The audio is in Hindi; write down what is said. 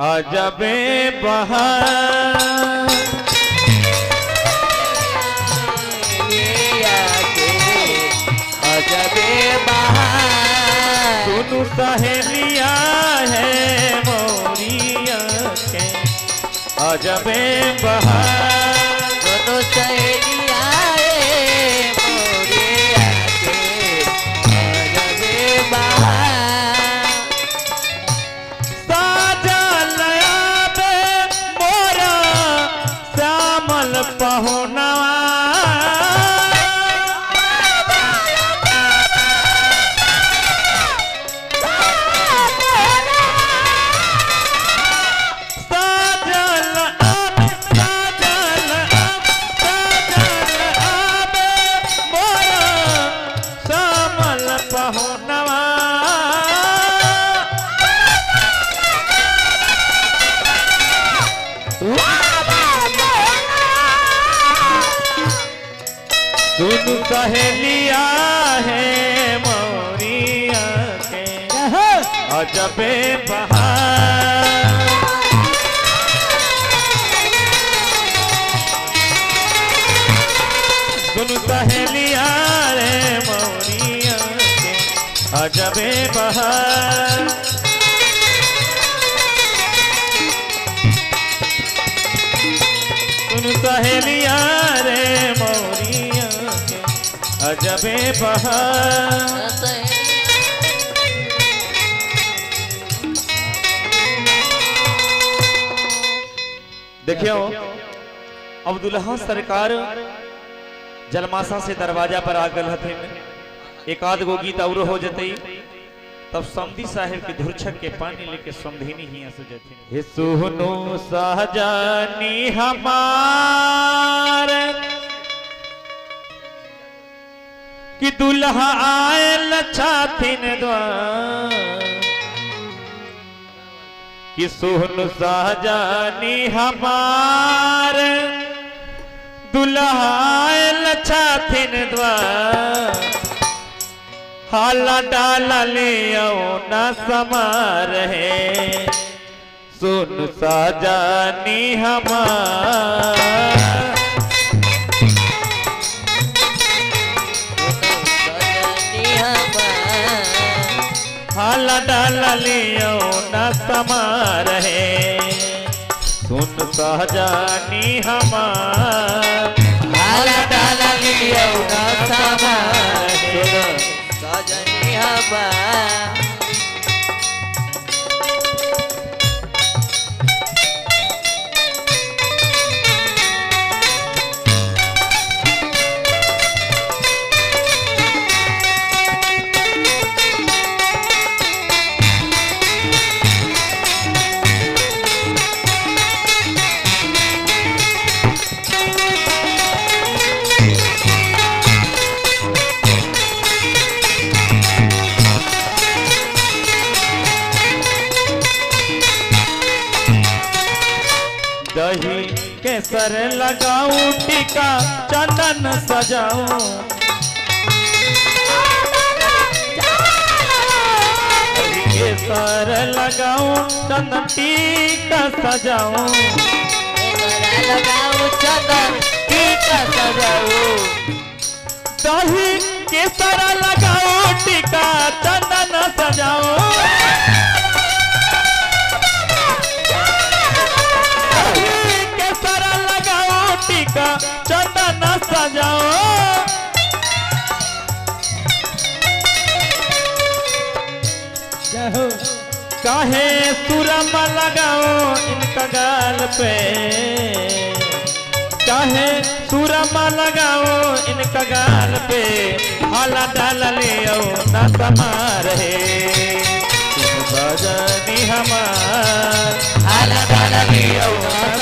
अजबे अजबे बहार। सुनु सहेलिया है मोरिया के। अजबे बहार। दोनों सहेलिया सुन सहेलिया है मोरिया के अजबे बहार। सुन सहेलिया रे मोरिया के अजबे बहार। सहेलिया रे मोरिया अजबे बहार देखियो अब दुल्हा सरकार जलमासा से दरवाज़ा पर आ गल हथिन एक आध गो गीत और हो जतई तब समधी साहेब के धुरछक के पानी लेके समधिनी हिया से हे। सुहनो सहजानी हमार, कि दुल्हा आयल छाथिन द्वार। कि सोहन सहजानी हमार दुल्हायल छाथिन द्वार। हाला डाला ले न समार है सुन साजानी हमार हाला डाला ले न समार है सुन सहजानी हमार हाला डाला ले न समार है सजनी दही केसर लगाऊँ, टीका, चंदन सजाऊं। केसर लगाऊँ चंदन टीका सजाऊं लगाऊ, चंदन टीका सजाऊ। दही केसर लगाऊँ, टीका, चंदन सजाऊं। सजाऊं काहे सुरम लगाओ इनका गाल पे? काहे सुरम लगाओ इनका गाल पे? हाला डाला ले ना समार है। बजनी हमार। हाला डाला ले ना